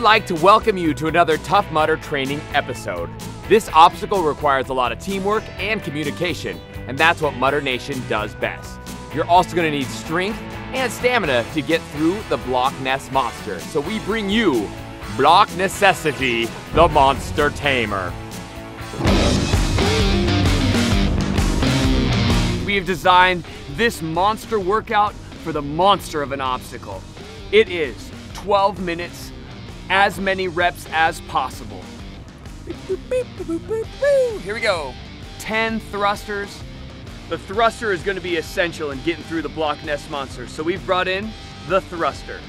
like to welcome you to another Tough Mudder training episode. This obstacle requires a lot of teamwork and communication, and that's what Mudder Nation does best. You're also going to need strength and stamina to get through the Block Ness Monster, so we bring you Block Necessity, the Monster Tamer. We have designed this monster workout for the monster of an obstacle. It is 12 minutes, as many reps as possible. Here we go. 10 thrusters. The thruster is going to be essential in getting through the Block Ness Monster, so we've brought in the thruster.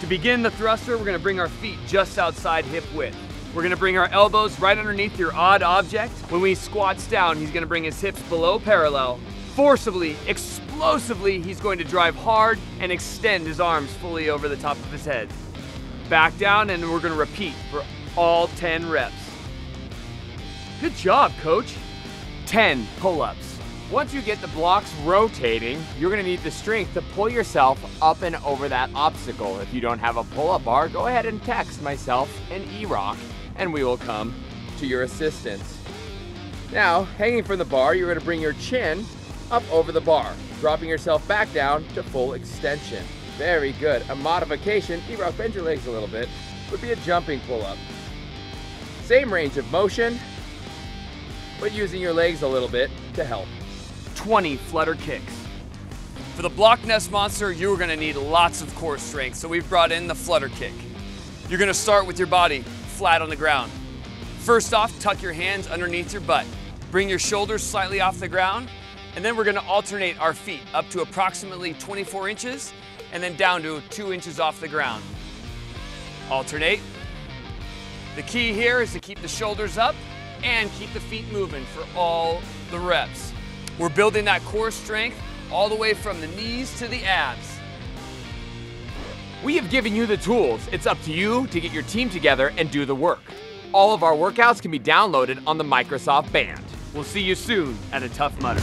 To begin the thruster, we're going to bring our feet just outside hip width. We're gonna bring our elbows right underneath your odd object. When we squats down, he's gonna bring his hips below parallel. Forcibly, explosively, he's going to drive hard and extend his arms fully over the top of his head. Back down and we're gonna repeat for all 10 reps. Good job, coach. 10 pull-ups. Once you get the blocks rotating, you're gonna need the strength to pull yourself up and over that obstacle. If you don't have a pull-up bar, go ahead and text myself and E-Rock and we will come to your assistance. Now, hanging from the bar, you're gonna bring your chin up over the bar, dropping yourself back down to full extension. Very good. A modification, E-Rock, bend your legs a little bit, would be a jumping pull-up. Same range of motion, but using your legs a little bit to help. 20 flutter kicks. For the block ness monster, you're gonna need lots of core strength, so we've brought in the flutter kick. You're gonna start with your body flat on the ground. First off, tuck your hands underneath your butt. Bring your shoulders slightly off the ground, and then we're gonna alternate our feet up to approximately 24 inches, and then down to two inches off the ground. Alternate. The key here is to keep the shoulders up and keep the feet moving for all the reps. We're building that core strength all the way from the knees to the abs. We have given you the tools. It's up to you to get your team together and do the work. All of our workouts can be downloaded on the Microsoft Band. We'll see you soon at a Tough Mudder.